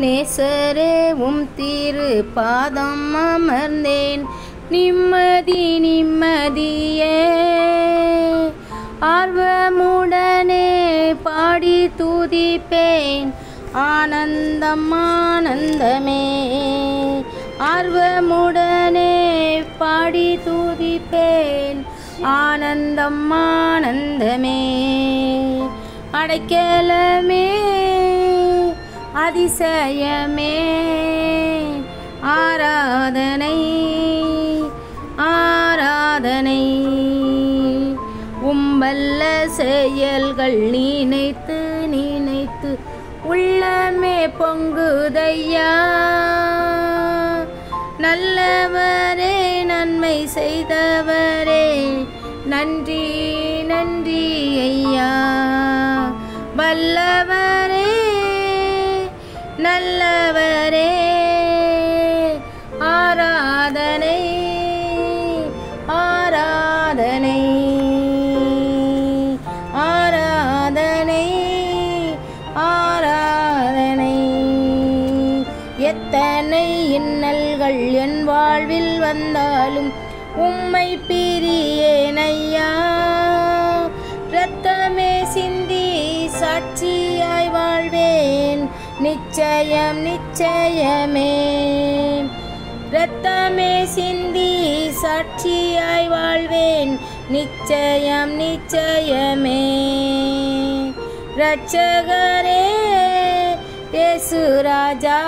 நேசரே உம் திரு பாதம் அமர்ந்தேன். நிம்மதி நிம்மதியே. ஆர்வமுடனே பாடி துதிப்பேன். ஆனந்தம் ஆனந்தமே. ஆர்வமுடனே பாடி துதிப்பேன். ஆனந்தம் ஆனந்தமே. அடைக்கலமே. அதிசயமே ஆராதனை ஆராதனை. உம்பல்ல செயல்கள் நினைத்து நினைத்து உள்ளமே பொங்குதையா. நல்லவரே நன்மை செய்தவரே. நன்றி நன்றி ஐயா. வல்லவரே நல்லவரே ஆராதனை ஆராதனை ஆராதனை ஆராதனை. எத்தனை இன்னல்கள் என் வாழ்வில் வந்தாலும் உம்மை பிரியேனையா. ரத்தமே சிந்தி சாட்சியாய் வாழ்வே நிச்சயம் நிச்சயமே இரத்தமே சிந்தி சாட்சியாய் வாழ்வேன் நிச்சயம் நிச்சயமே இரட்சகரே இயேசு ராஜா